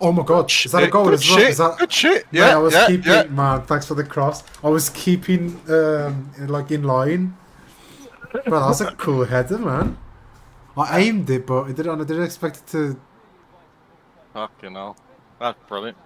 Oh my god, is that a goal Good is shit. Is that... Good shit. Mate, Yeah, I was yeah, keeping yeah. man. Thanks for the cross. I was keeping um like in line. Well, that's a cool header, man. I aimed it, but I didn't. I didn't expect it to. Fucking hell. That's brilliant.